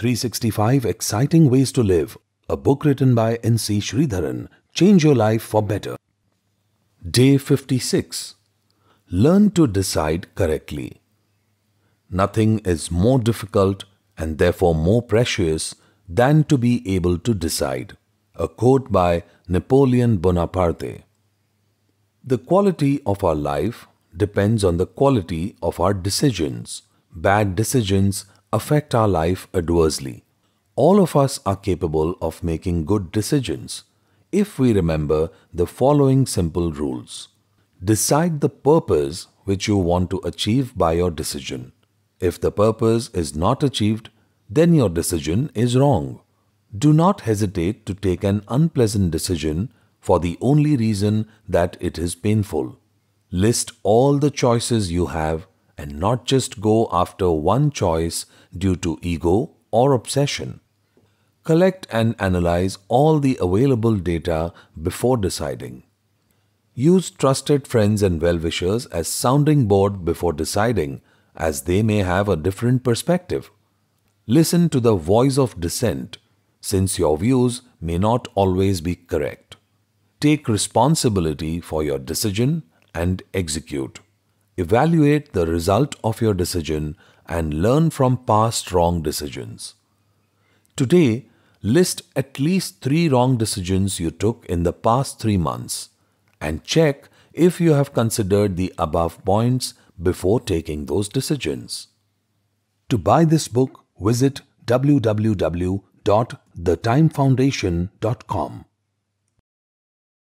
365 Exciting Ways to Live, a book written by N.C. Sridharan. Change your life for better. Day 56. Learn to decide correctly. Nothing is more difficult and therefore more precious than to be able to decide. A quote by Napoleon Bonaparte. The quality of our life depends on the quality of our decisions. Bad decisions affect our life adversely. All of us are capable of making good decisions if we remember the following simple rules. Decide the purpose which you want to achieve by your decision. If the purpose is not achieved, then your decision is wrong. Do not hesitate to take an unpleasant decision for the only reason that it is painful. List all the choices you have and not just go after one choice due to ego or obsession. Collect and analyze all the available data before deciding. Use trusted friends and well-wishers as sounding board before deciding as they may have a different perspective. Listen to the voice of dissent since your views may not always be correct. Take responsibility for your decision and execute. Evaluate the result of your decision and learn from past wrong decisions. Today, list at least three wrong decisions you took in the past three months and check if you have considered the above points before taking those decisions. To buy this book, visit www.thetimefoundation.com.